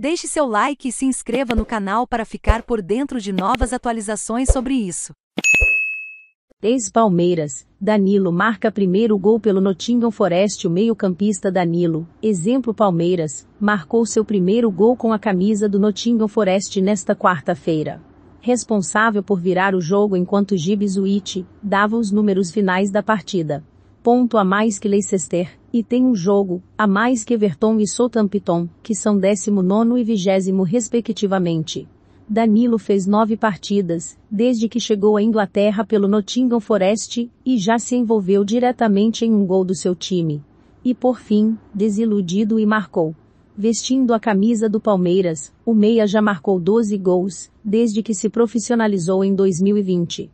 Deixe seu like e se inscreva no canal para ficar por dentro de novas atualizações sobre isso. Ex-Palmeiras, Danilo marca primeiro gol pelo Nottingham Forest. O meio-campista Danilo, exemplo Palmeiras, marcou seu primeiro gol com a camisa do Nottingham Forest nesta quarta-feira. Responsável por virar o jogo enquanto Gibbs Witt dava os números finais da partida ponto a mais que Leicester, e tem um jogo, a mais que Everton e Southampton, que são 19 e 20 respectivamente. Danilo fez nove partidas, desde que chegou à Inglaterra pelo Nottingham Forest, e já se envolveu diretamente em um gol do seu time. E por fim, desiludido e marcou. Vestindo a camisa do Palmeiras, o Meia já marcou 12 gols, desde que se profissionalizou em 2020.